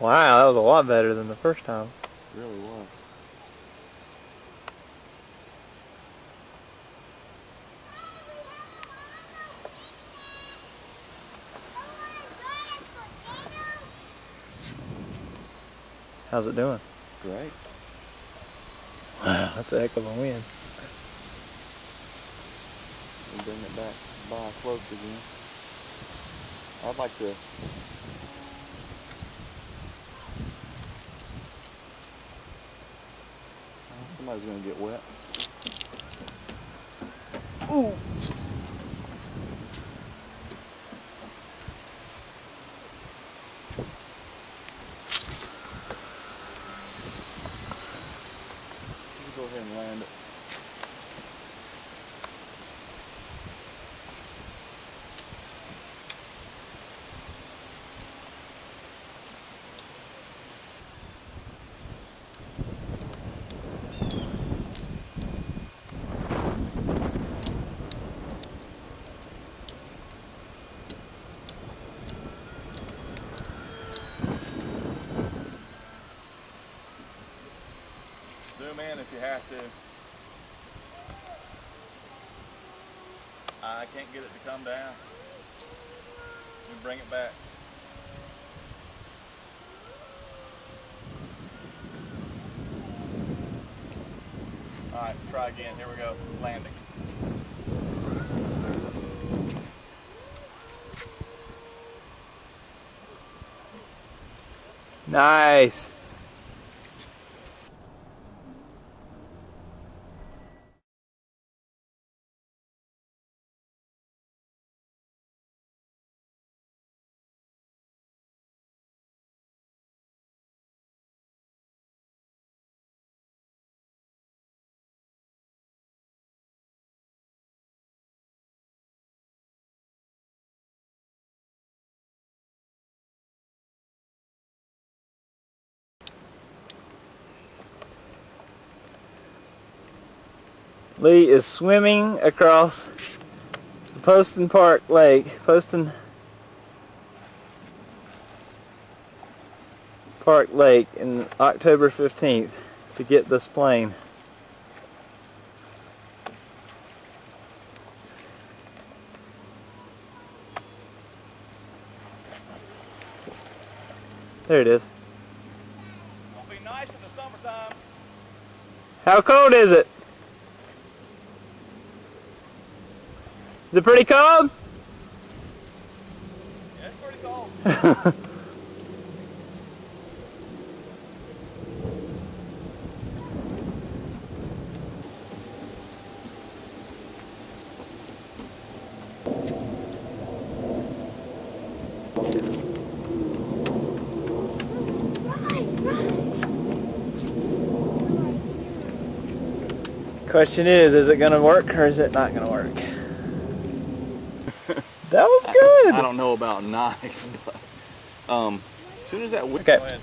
Wow, that was a lot better than the first time. It really was. How's it doing? Great. Wow, that's a heck of a wind. And bring it back by close again. I'd like to Somebody's gonna get wet. Ooh. Go ahead and land it. Zoom in if you have to. I can't get it to come down. You bring it back. Alright, try again. Here we go. Landing. Nice. Lee is swimming across the Poston Park Lake, Poston Park Lake in October 15th to get this plane. There it is. Nice in the summertime. How cold is it? Is it pretty cold? Yeah, it's pretty cold. Question is, is it gonna work or is it not gonna work? That was good. I don't know about nice, but um, as soon as that wind. Okay. Go ahead.